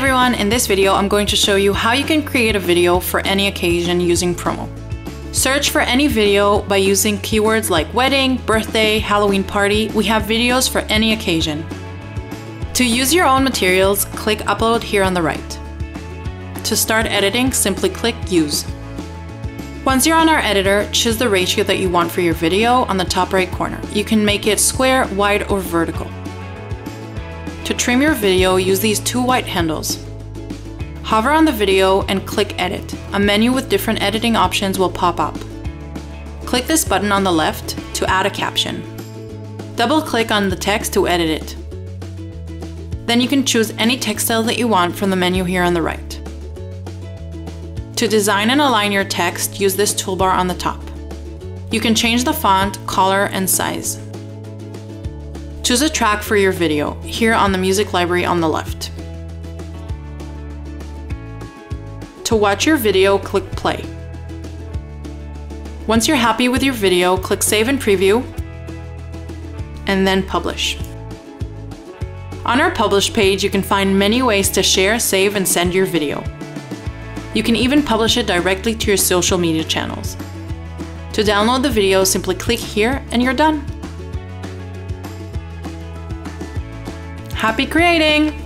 everyone, in this video I'm going to show you how you can create a video for any occasion using Promo. Search for any video by using keywords like wedding, birthday, Halloween party. We have videos for any occasion. To use your own materials, click upload here on the right. To start editing, simply click use. Once you're on our editor, choose the ratio that you want for your video on the top right corner. You can make it square, wide, or vertical. To trim your video, use these two white handles. Hover on the video and click Edit. A menu with different editing options will pop up. Click this button on the left to add a caption. Double click on the text to edit it. Then you can choose any text style that you want from the menu here on the right. To design and align your text, use this toolbar on the top. You can change the font, color, and size. Choose a track for your video, here on the music library on the left. To watch your video, click play. Once you're happy with your video, click save and preview, and then publish. On our publish page, you can find many ways to share, save, and send your video. You can even publish it directly to your social media channels. To download the video, simply click here and you're done. Happy creating!